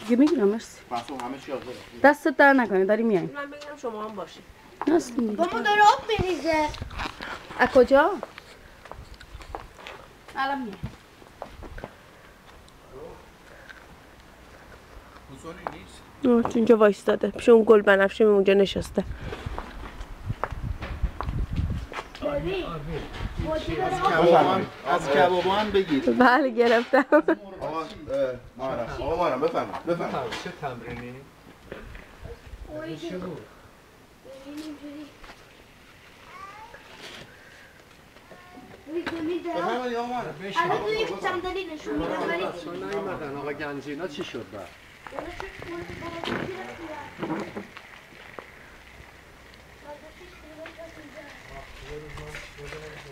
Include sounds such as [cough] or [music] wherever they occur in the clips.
دیگه می‌گیرم مرسی. دستت در نکنه داری میای. من بگم شما هم باشید نست بابا داره آب بریزه از کجا؟ الان آه، اینجا وایستاده. پیش اون گل بنفشه اونجا نشسته ببین موجی داره آب از کبابا هم بگیر بله گرفتم آقا مارم بفهم بفهم چه تمرینی؟ داره آب. بفهم آقا مارم تو یک صندلی نشون میدم ولی آقا گنجینا چی شد بعد؟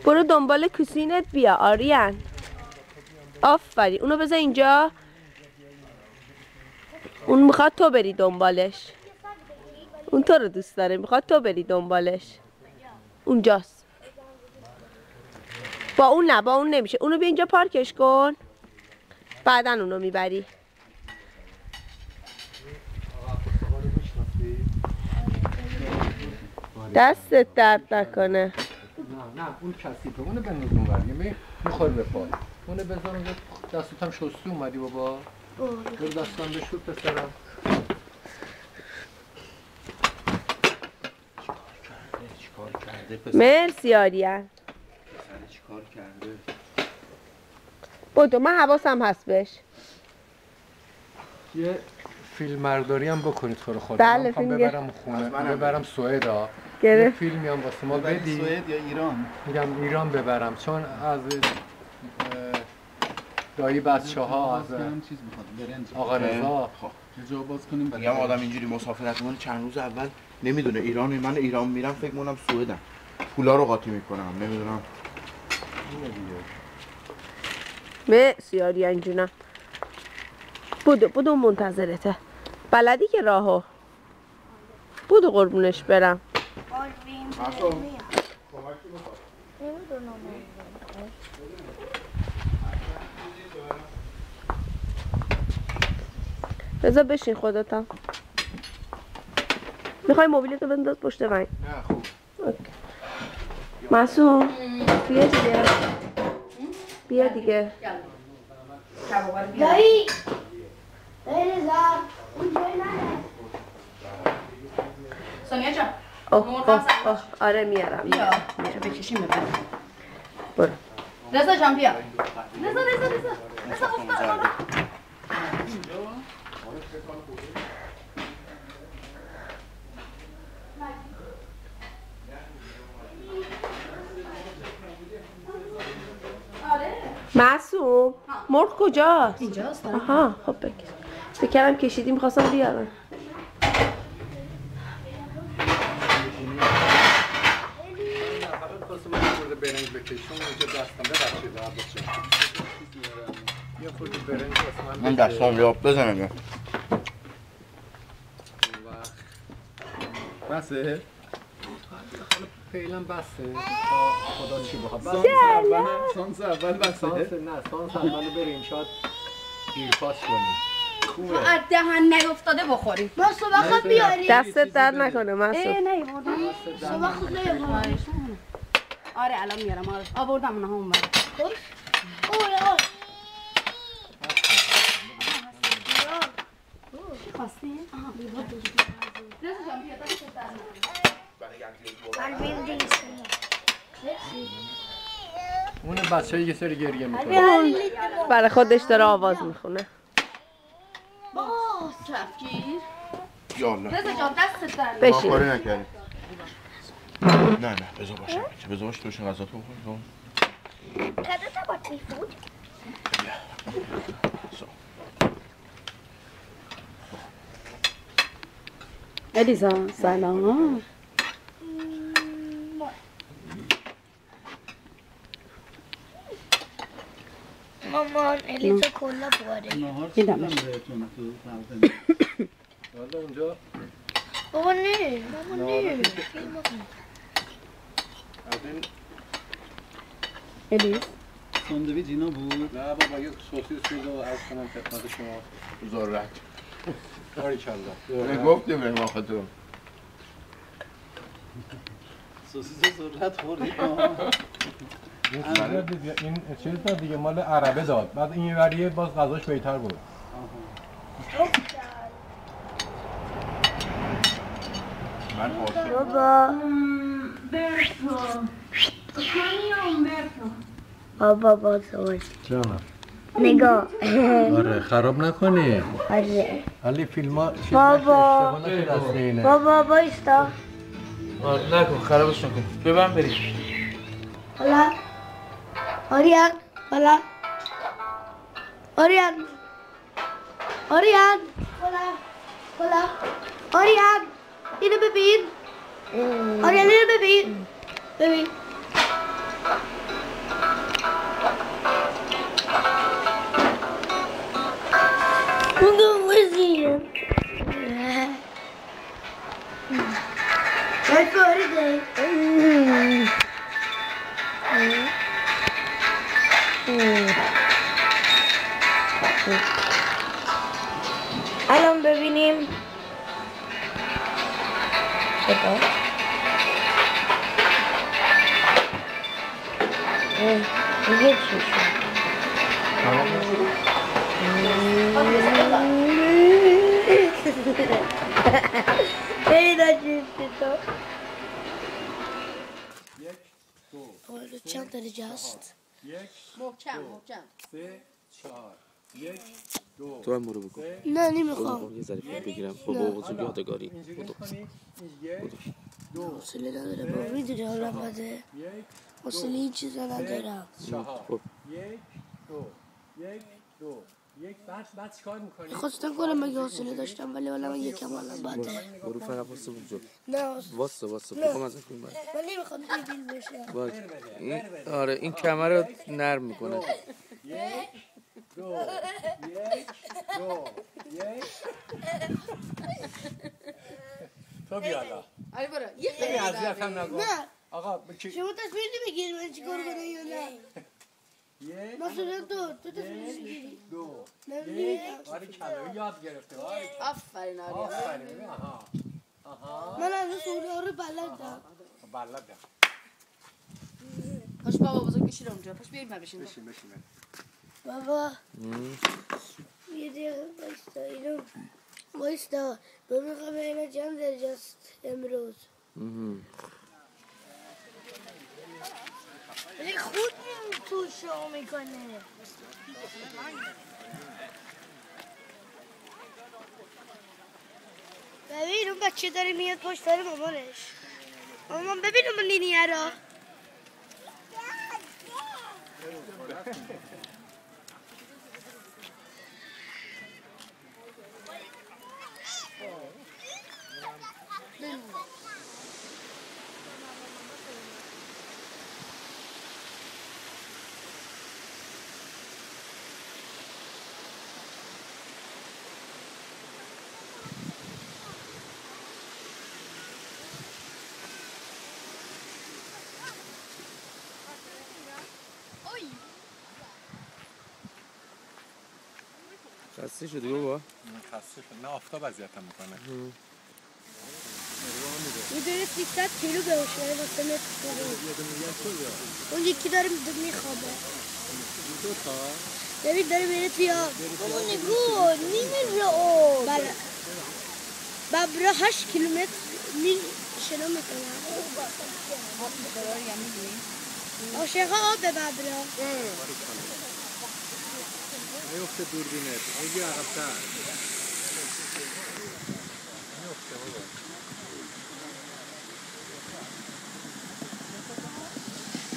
برو دنبال کوسینت بیا آریان آفری اونو بذار اینجا. اون می‌خواد تو بری دنبالش. اون تو رو دوست داره می‌خواد تو بری دنبالش. اونجاست. با اون نه با اون نمیشه. اونو بیا اینجا پارکش کن. بعدا اونو می‌بری. دستت درد نکنه. نه اون کثیفه اونو بنداز اونور یه می‌خوره به پا اونو بذار اونجا. دستت هم شستی اومدی بابا. برو دستم بشور پسرم. چیکار کرده پسر؟ مرسی آریان پسر چیکار کرده؟ بودو من حواسم هست بهش. یه فیلم مرداری هم بکنید رو خدا. بله، فیلم ببرم خونه. ببرم سوئد ها گرفت. فیلمی هم واسه ما بدی سوئد یا ایران؟ میگم ایران ببرم. چون از دایی بچه ها از چیز می‌خواد برنج. آقا رضا. خب یه جا باز کنیم. میگم آدم اینجوری مسافرت می‌کنه. چند روز اول نمی‌دونه. ایران من ایران میرم فکر می‌کنم سوئدم. پولا رو قاطی می‌کنم. نمی‌دونم. مرسی آریان جونم بودو بودو منتظرته. بلدی که راهو. بودو قربونش برم. محسوم بذار بشین خودتا. می‌خوای موبیلتو بنداز پشت من نه خوب معصوم بیا دیگه. بیا دیگه. دایی. دایی رضا اونجای منه سونیا جان. اوه اوه اوه. آره میارم بیا. بکشیم ببر برو. رضا جان بیا. رضا رضا رضا. رضا افتاد. معصوم. مرغ کجاست؟ اینجاست آها خب بکش بکرم کشیدی می‌خواستم بیارم فقط خواستم من خورده برنج بکشم اونجا دستم ببخشید عباس جان. یه خورده برنج واسه من من بده. دستام بیاب بزنم یا و بسه فعلا بسه. تا خدا چی بخواد. سانس بس اول سانس اول سانس بسه نه سانس اولو بریم شاید دیرپاس کنیم. خوبه از دهن نیفتاده بخوریم. ما صبح خود بیاری دستت در نکنه معصوم ای نه صبح خود آره الان میارم. آره. آوردم اونها اون برا اوه اوه خواستی؟ آها رضا جان بیا دستت در نکنه. آلوین اون بچه یه سری گریه می‌کنه. برای خودش داره آواز می‌خونه. کفگیر یالا رضا جان دستت در ما بشین. کاری نکردیم. نه نه بذار باشه بذار باشه توش غذا تو بخور Kada ta bort min نهار میدم چیدم بهش. بهتون تو تقدیم. حالا اونجا Mamma nu, mamma nu. Filma. از این الیز ساندویچ اینا بود نه بابا یک سوسیس بود و از کنم خدمت شما ذرت باری کلا گفتیم به ما خودتون سوسیس ذرت خوردی این چیز دیگه- این چیز داد دیگه مال عربه داد بعد این وریه باز غذاش بهتر بود من بابا بابا باز باز جانم نگاه. آره خراب نکنی. آره. علی فیلم ها بابا. اینه بابا. بایستا نکن خرابش نکن ببن بریم. حالا. آریان حالا. آریان. آریان. حالا. حالا. آریان. اینو ببین. آریان اینو ببین. ببین. اونو بزین Vai fora daí. الان ببینیم چطور اه، دیگه چی شد پیدا تو؟ محکم محکم سه چهار یک دو تو هم برو بکن نه نمی‌خوام یه فیلم بگیرم با بابا یادگاری اینجوری می‌کنی؟ این یک دو حوصله نداره بابا می‌دونی حالا بده یک حوصله این چیزا ندارم خب. یک دو یک دو یک بعد بعد چیکار می‌کنی؟ خواستم کنم اگه حوصله داشتم ولی حالا من یکم حالا بده برو. فقط واسه بجو نه. واسه واسه. بخوام از این من نمی‌خوام باش. این آره این کمر رو نرم می‌کنه. دو یک دو یک تو بیا حالا آره برو. یه خیلی آقا بکی شما تصویر نمی‌گیری من چیکار کنم یا نه. یک مثلا تو تو تصویر نمی‌گیری دو. نمی‌گیری آره کلمه یاد گرفته. آره. آفرین آریا آفرین. ببین، آها. آها. من از سوره ها رو بلدم. بلدم. پاش بابا بزرگ بشین اونجا. پاش بیایم بشین بشین بشین. بابا. یه دقیقه بایستا اینو. بایستا ببین خب اینا چند درجه است امروز. خود تو شو می‌کنه. ببین اون بچه داره میاد پشت داره مامانش. مامان ببین اون لینیه رو. خسته شدی بابا؟ خسته شد نه آفتاب اذیتم می‌کنه. می‌دونه 300 کیلو بهشه واسه متر اون یکی داره میخوابه. دو تا ببین داره میره توی آب. بابا نگو. نمیره آب بله. ببرا 8 کیلومتر میل شنا می‌کنه. عاشق آب ببرا نیفته دوربینت میگی عقب‌تر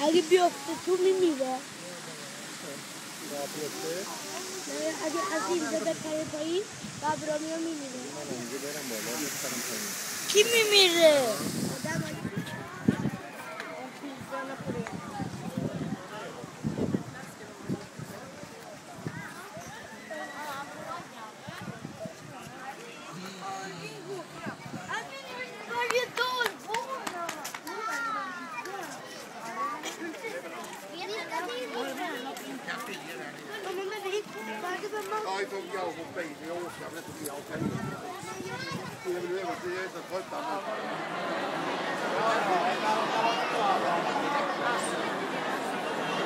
اگه بیافته تو میمیره اگه از اینجا بپره پایین ببرا میاد میمیره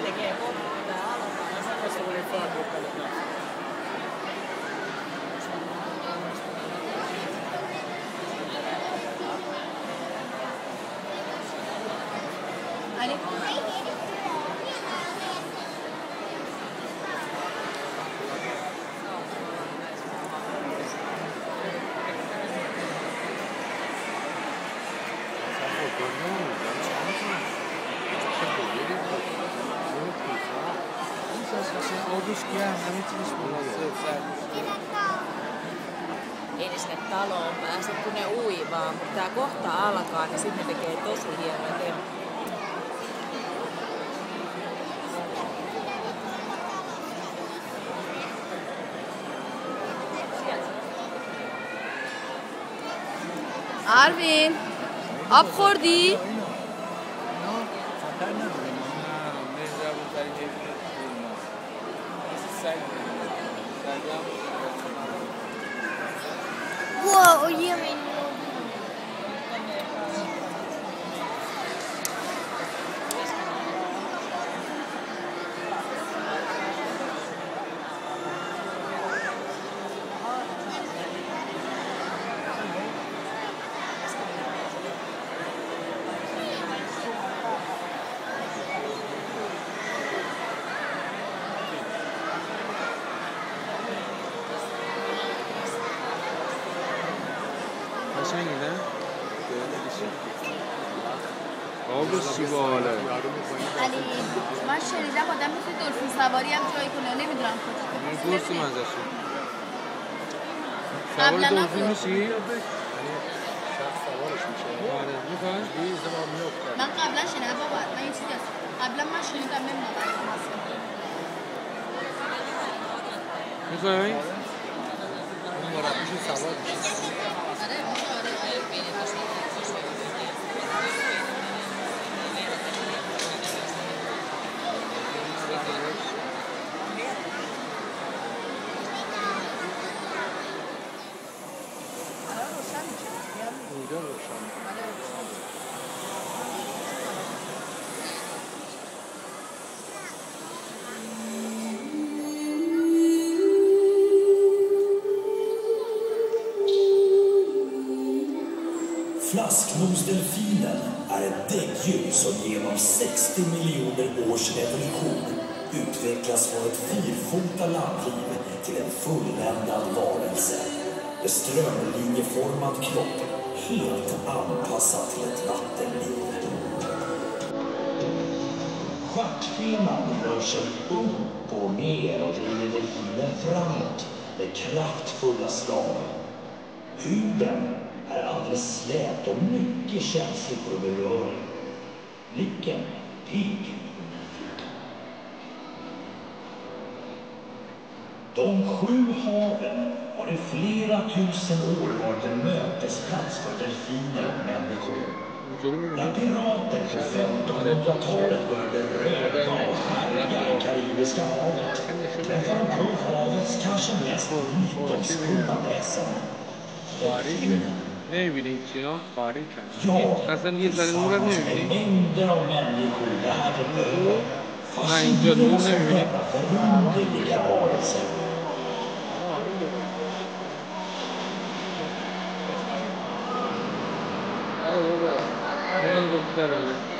Tekee koppuja alkaa ja se on suuri förkortelu. ei sinne taloon pääse, kun ne uivaa, mutta tämä kohta alkaa, niin sitten ne tekee tosi hienoja temppuja. Arvin, abkhordi. Oh, you mean ریز ما میفتن من قبلا شنیدم. بابا من یه چیزی هست. قبلا من شنیدم نمی‌دونم می‌خوای؟ اون مربیش سوار میشه. Flasknosdelfinen är ett däggdjur som genom 60 miljoner års evolution utvecklas från ett fyrfota landliv till en fulländad varelse. Med strömlinjeformad kropp, helt anpassad till ett vattenliv. Stjärtfenan rör sig upp och ner och driver delfinen framåt med kraftfulla slag. Huden är alldeles slät och mycket känslig för beröring. Blicken, piken. De sju haven har i flera tusen år varit en mötesplats för delfiner och människor. När pirater på 1500-talet började röva och härja i Karibiska havet träffade de på havets kanske mest mytomspunna väsen, delfinen. Nej viniciano pari Nästan gissade några nu mängder av människor världen över Fascinerande som detta förunderliga varelse. Jag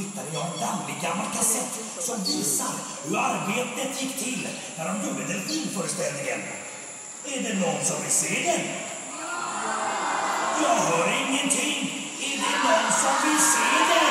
hittade jag en dammig gammal kassett som visar hur arbetet gick till när de gjorde delfinföreställningen. Är det någon som vill se den? Jag hör ingenting. Är det någon som vill se den?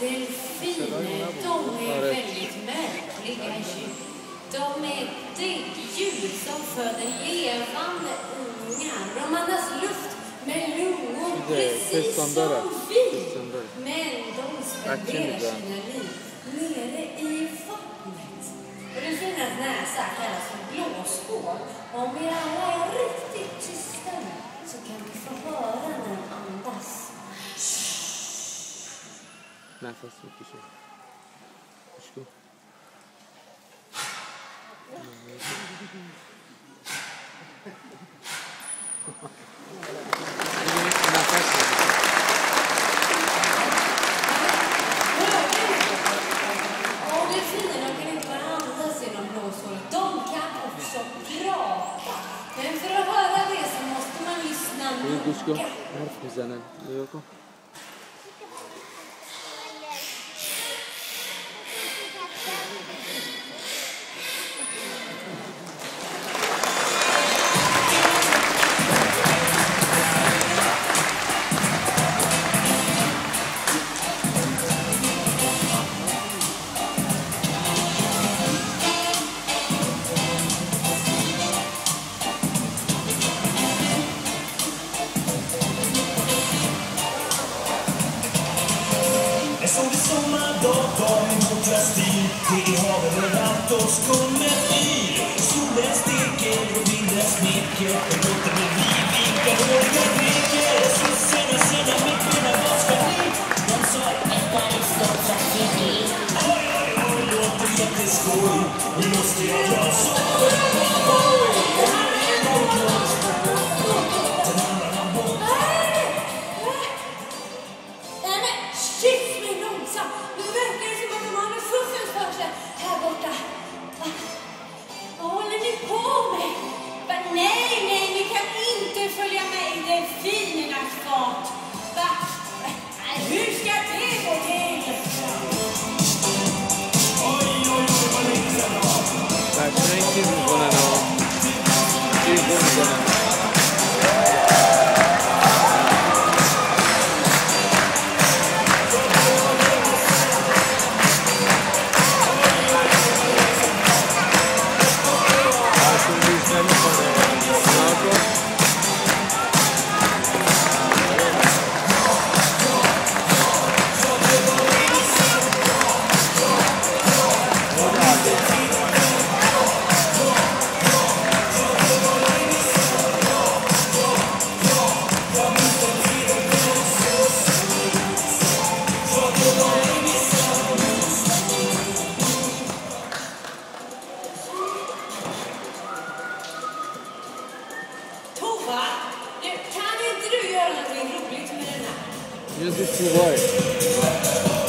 Delfiner, de är väldigt märkliga djur. De är däggdjur som föder levande ungar. De andas luft med lungor precis som vi. Men de spenderar sina liv nere i vattnet. Och den fina näsa kallas för blåskål. Om vi alla är riktigt tysta så kan vi få höra när den andas. نفس می‌کشه. گوش کن här? یه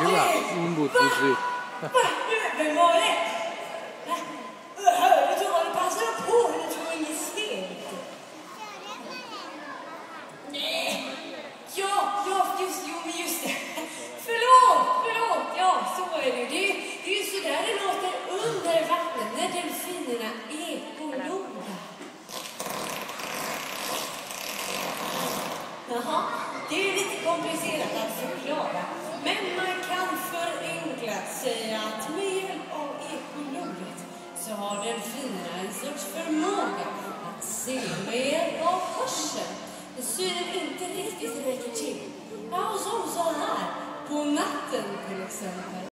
hyvä. Va?! musiik. Vem var det? Hörde du vad det passade på? Det tog inget steg. Nej. Ja, ja, just, det. Förlåt, förlåt. Ja, så är det ju. Det, är ju sådär det låter under vattnet när delfinerna ekologar. Jaha, det är lite komplicerat. Förmåga att se med av hörseln. När synen inte riktigt räcker till. Ja, som så här, på natten till exempel.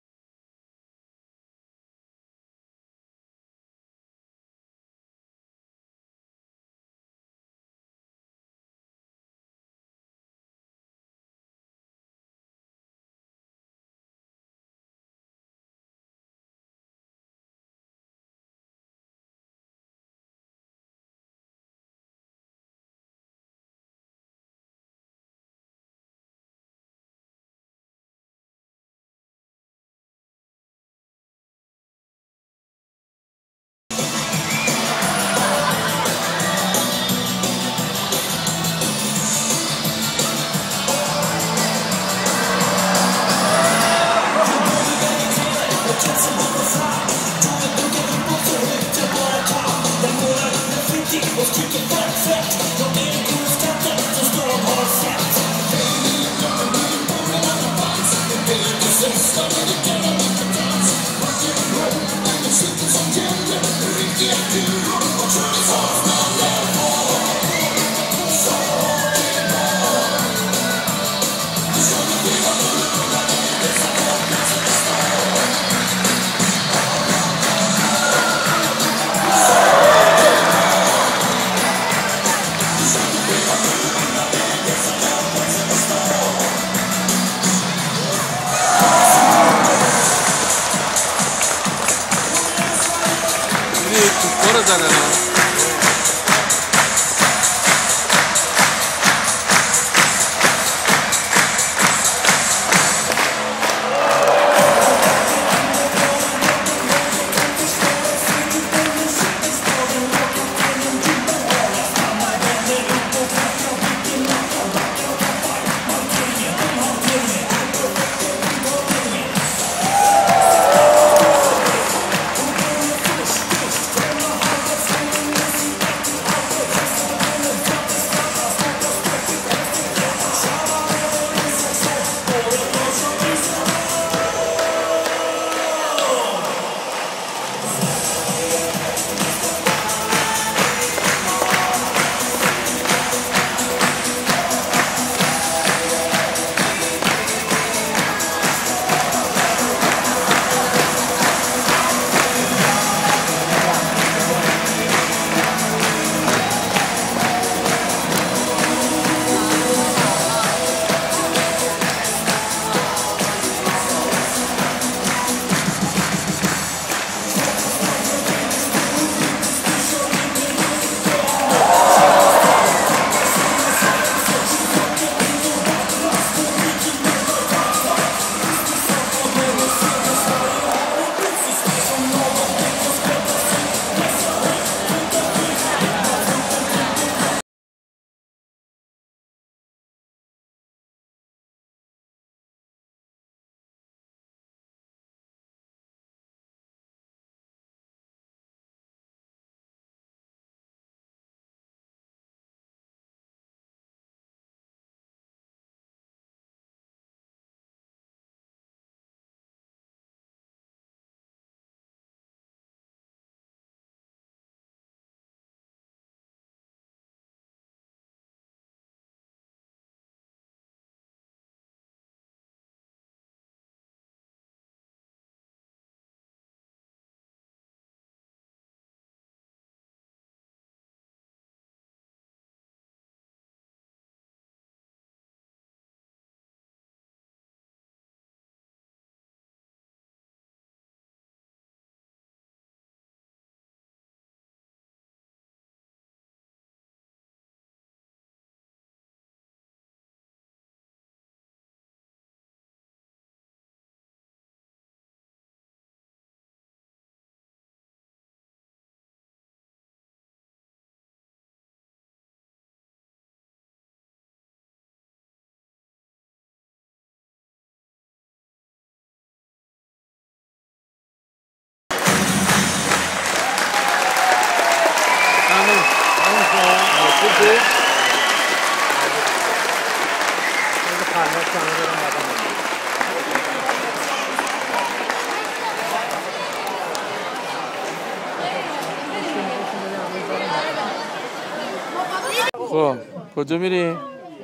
کجا میری؟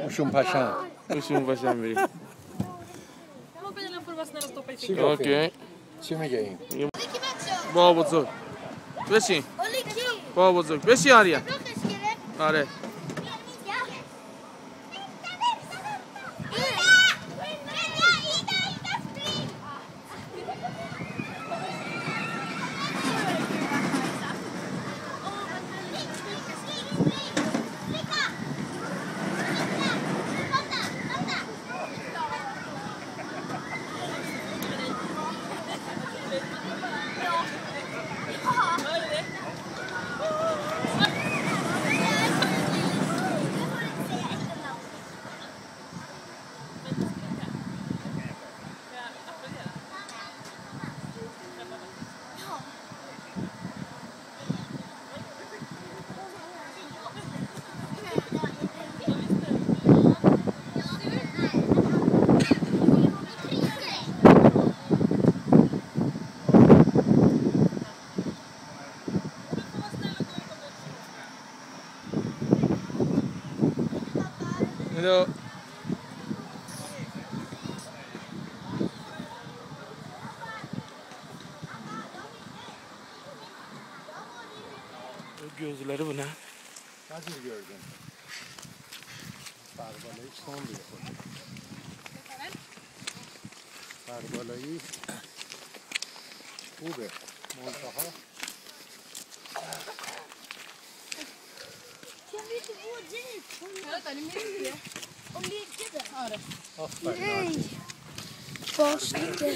اوشون پشن اوشون پشن میری. اوکی. چی میگه این؟ با بزرگ. بشین. با بزرگ. بشین آریا. آره. Det. Nej. Basketen.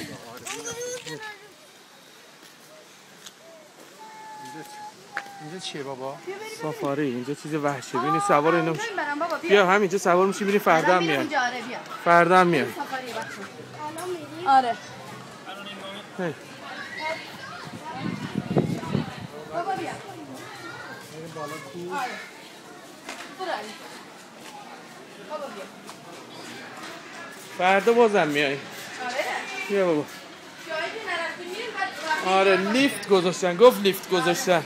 اینجا چیه بابا؟ سافاری اینجا چیز وحشی بینی سوار اینو میشه. بابا بیا همینجا سوار میشی میری فردا هم آره فردا هم سفری بچه الان میریم. آره. بابا بیا آره برو علی. بابا بیا فردا بازم میای. آره. بیا بابا. آره لیفت گذاشتن. گفت لیفت گذاشتن.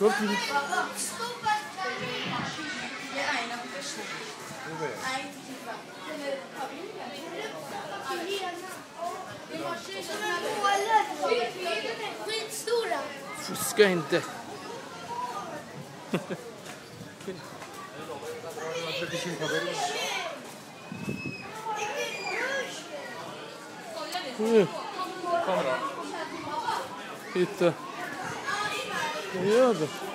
گفت لیفت. یه آینه [laughs] Mm. Titta. Vad gör du?